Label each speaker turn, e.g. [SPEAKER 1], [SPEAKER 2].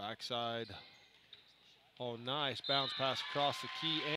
[SPEAKER 1] Backside. Oh, nice bounce pass across the key.